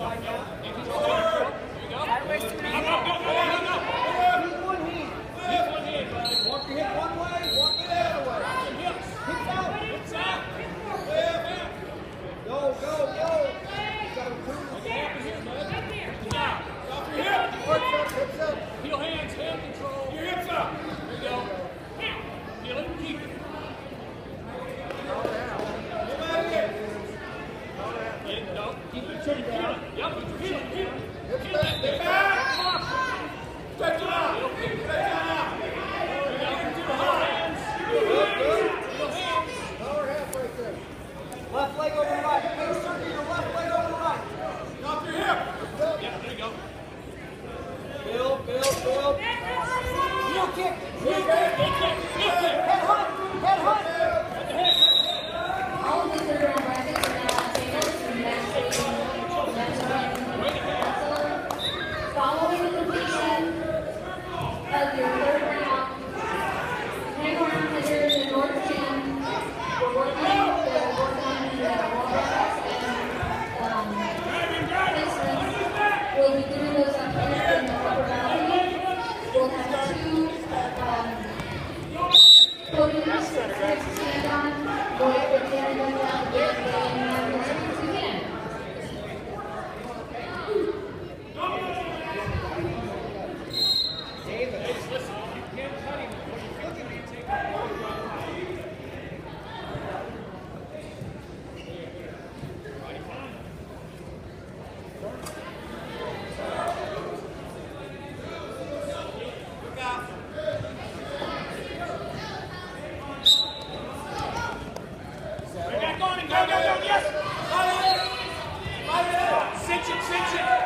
like that. Left leg over the right. Big circle, your left leg over the right. Off your hip. Yeah, there you go. Bill, Bill, Bill. Heel kick. Heel kick. That's not a Six.